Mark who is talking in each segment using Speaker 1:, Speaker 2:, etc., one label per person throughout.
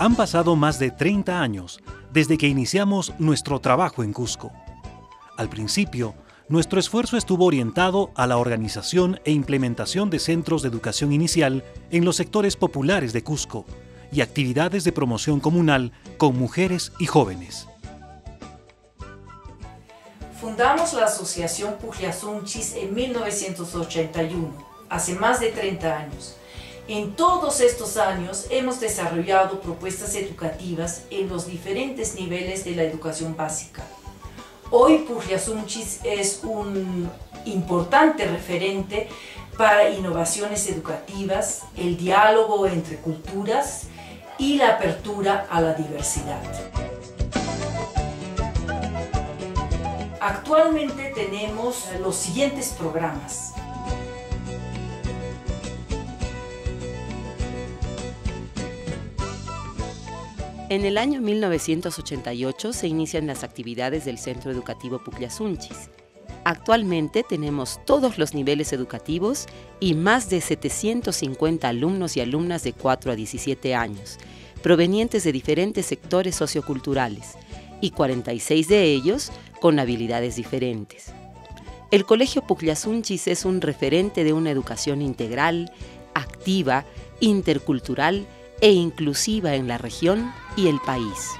Speaker 1: Han pasado más de 30 años desde que iniciamos nuestro trabajo en Cusco. Al principio, nuestro esfuerzo estuvo orientado a la organización e implementación de centros de educación inicial en los sectores populares de Cusco y actividades de promoción comunal con mujeres y jóvenes.
Speaker 2: Fundamos la Asociación Pugliasunchis en 1981, hace más de 30 años. En todos estos años hemos desarrollado propuestas educativas en los diferentes niveles de la educación básica. Hoy Pugliasunchis es un importante referente para innovaciones educativas, el diálogo entre culturas y la apertura a la diversidad. Actualmente tenemos los siguientes programas.
Speaker 3: En el año 1988 se inician las actividades del Centro Educativo Pugliasunchis. Actualmente tenemos todos los niveles educativos y más de 750 alumnos y alumnas de 4 a 17 años, provenientes de diferentes sectores socioculturales, y 46 de ellos con habilidades diferentes. El Colegio Pugliasunchis es un referente de una educación integral, activa, intercultural e inclusiva en la región y el país.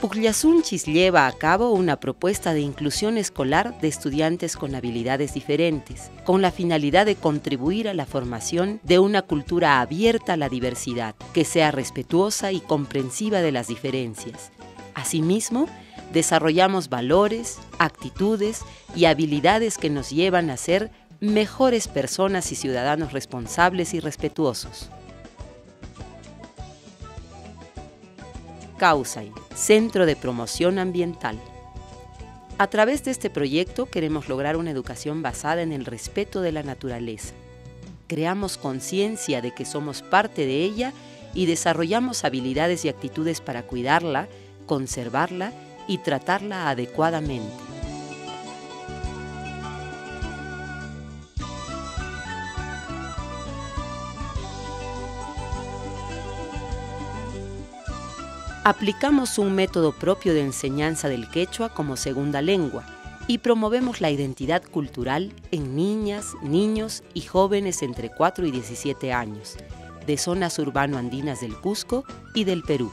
Speaker 3: Pugliasunchis lleva a cabo una propuesta de inclusión escolar de estudiantes con habilidades diferentes, con la finalidad de contribuir a la formación de una cultura abierta a la diversidad, que sea respetuosa y comprensiva de las diferencias. Asimismo, desarrollamos valores, actitudes y habilidades que nos llevan a ser mejores personas y ciudadanos responsables y respetuosos. CAUSAI, Centro de Promoción Ambiental. A través de este proyecto queremos lograr una educación basada en el respeto de la naturaleza. Creamos conciencia de que somos parte de ella y desarrollamos habilidades y actitudes para cuidarla, conservarla y tratarla adecuadamente. Aplicamos un método propio de enseñanza del quechua como segunda lengua y promovemos la identidad cultural en niñas, niños y jóvenes entre 4 y 17 años, de zonas urbano-andinas del Cusco y del Perú.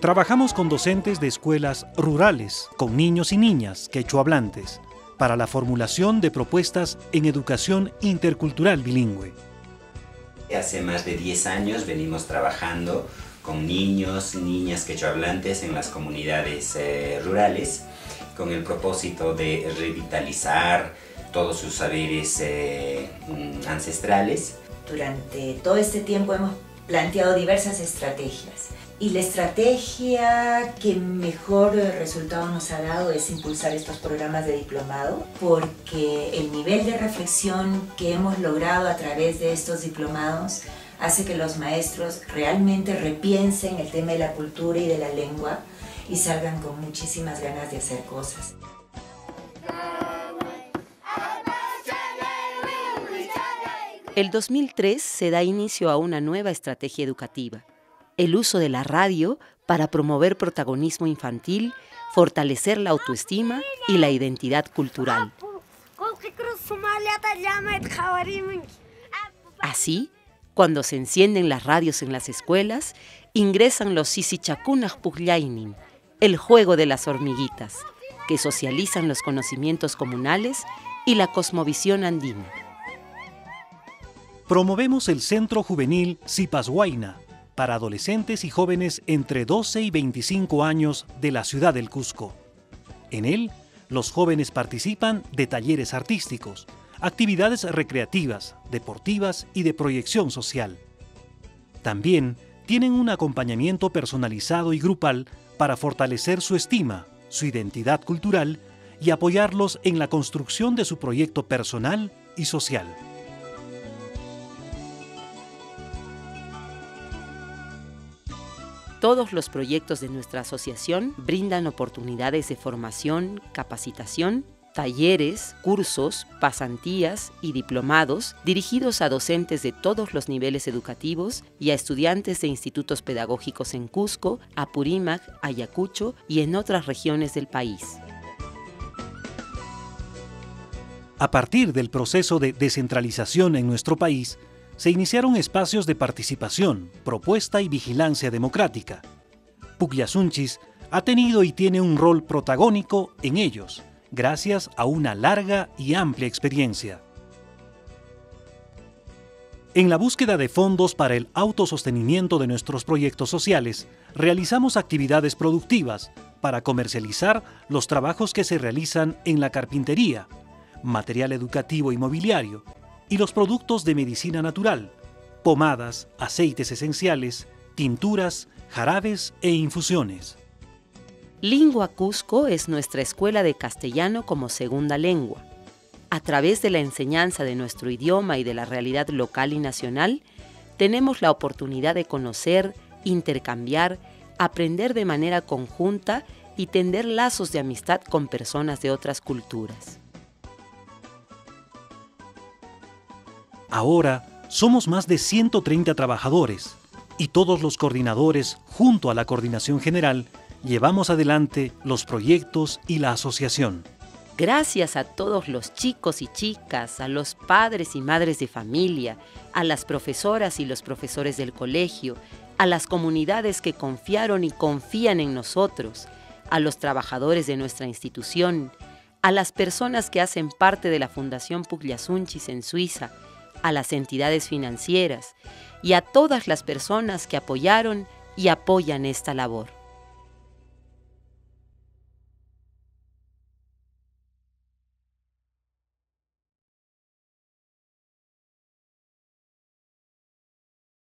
Speaker 1: Trabajamos con docentes de escuelas rurales, con niños y niñas quechohablantes, para la formulación de propuestas en educación intercultural bilingüe.
Speaker 4: Hace más de 10 años venimos trabajando con niños, niñas quechohablantes en las comunidades eh, rurales, con el propósito de revitalizar todos sus saberes eh, mm, ancestrales.
Speaker 5: Durante todo este tiempo hemos planteado diversas estrategias. Y la estrategia que mejor resultado nos ha dado es impulsar estos programas de diplomado, porque el nivel de reflexión que hemos logrado a través de estos diplomados hace que los maestros realmente repiensen el tema de la cultura y de la lengua y salgan con muchísimas ganas de hacer cosas.
Speaker 3: El 2003 se da inicio a una nueva estrategia educativa, el uso de la radio para promover protagonismo infantil, fortalecer la autoestima y la identidad cultural. Así, cuando se encienden las radios en las escuelas, ingresan los sisichakunaj puglainin, el juego de las hormiguitas, que socializan los conocimientos comunales y la cosmovisión andina
Speaker 1: promovemos el Centro Juvenil Zipashuayna para adolescentes y jóvenes entre 12 y 25 años de la ciudad del Cusco. En él, los jóvenes participan de talleres artísticos, actividades recreativas, deportivas y de proyección social. También tienen un acompañamiento personalizado y grupal para fortalecer su estima, su identidad cultural y apoyarlos en la construcción de su proyecto personal y social.
Speaker 3: Todos los proyectos de nuestra asociación brindan oportunidades de formación, capacitación talleres, cursos, pasantías y diplomados dirigidos a docentes de todos los niveles educativos y a estudiantes de institutos pedagógicos en Cusco, Apurímac, Ayacucho y en otras regiones del país.
Speaker 1: A partir del proceso de descentralización en nuestro país, se iniciaron espacios de participación, propuesta y vigilancia democrática. Pugliasunchis ha tenido y tiene un rol protagónico en ellos gracias a una larga y amplia experiencia. En la búsqueda de fondos para el autosostenimiento de nuestros proyectos sociales, realizamos actividades productivas para comercializar los trabajos que se realizan en la carpintería, material educativo y mobiliario, y los productos de medicina natural, pomadas, aceites esenciales, tinturas, jarabes e infusiones.
Speaker 3: Lingua Cusco es nuestra escuela de castellano como segunda lengua. A través de la enseñanza de nuestro idioma y de la realidad local y nacional, tenemos la oportunidad de conocer, intercambiar, aprender de manera conjunta y tender lazos de amistad con personas de otras culturas.
Speaker 1: Ahora somos más de 130 trabajadores y todos los coordinadores, junto a la Coordinación General, llevamos adelante los proyectos y la asociación.
Speaker 3: Gracias a todos los chicos y chicas, a los padres y madres de familia, a las profesoras y los profesores del colegio, a las comunidades que confiaron y confían en nosotros, a los trabajadores de nuestra institución, a las personas que hacen parte de la Fundación Pugliasunchis en Suiza, a las entidades financieras y a todas las personas que apoyaron y apoyan esta labor.